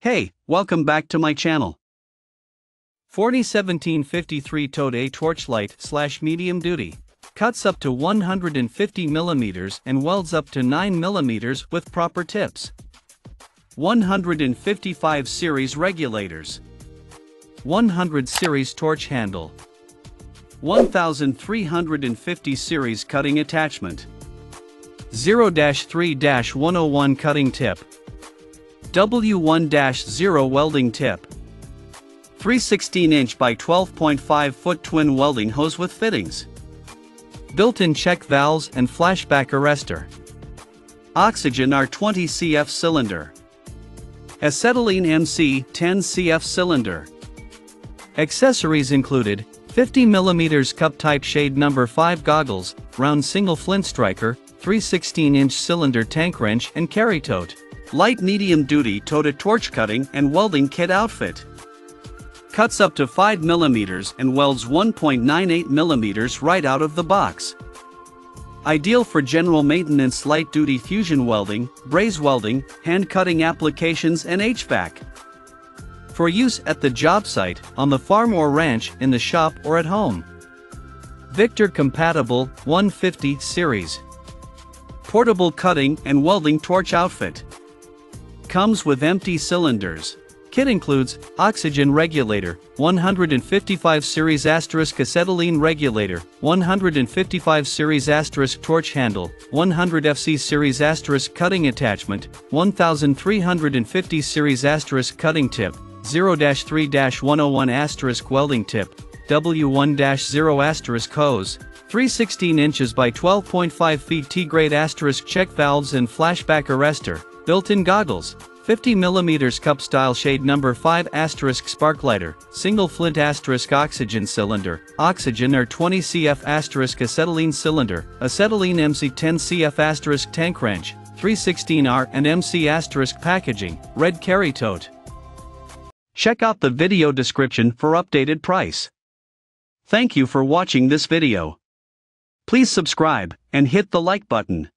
Hey, welcome back to my channel. 401753 Tote A Torchlight slash medium duty. Cuts up to 150 mm and welds up to 9 mm with proper tips. 155 series regulators. 100 series torch handle. 1350 series cutting attachment. 0-3-101 cutting tip. W1-0 welding tip. 3 16-inch by 12.5 foot twin welding hose with fittings. Built-in check valves and flashback arrestor. Oxygen R20 CF cylinder. Acetylene MC 10 CF cylinder. Accessories included 50mm cup type shade number 5 goggles, round single flint striker, 3 16-inch cylinder tank wrench and carry tote. Light medium duty toted torch cutting and welding kit outfit. Cuts up to 5mm and welds 1.98mm right out of the box. Ideal for general maintenance light duty fusion welding, braze welding, hand cutting applications and HVAC. For use at the job site, on the farm or ranch, in the shop or at home. Victor compatible 150 series. Portable cutting and welding torch outfit. Comes with empty cylinders. Kit includes oxygen regulator, 155 series asterisk acetylene regulator, 155 series asterisk torch handle, 100 FC series asterisk cutting attachment, 1350 series asterisk cutting tip, 0-3-101 asterisk welding tip, W1-0 asterisk hose, 316 inches by 12.5 feet T-grade asterisk check valves and flashback arrestor, built-in goggles, 50mm cup style shade number 5 asterisk spark lighter, single flint asterisk oxygen cylinder, oxygen or 20 CF asterisk acetylene cylinder, acetylene MC 10 CF asterisk tank wrench, 316R and MC asterisk packaging, red carry tote. Check out the video description for updated price. Thank you for watching this video. Please subscribe and hit the like button.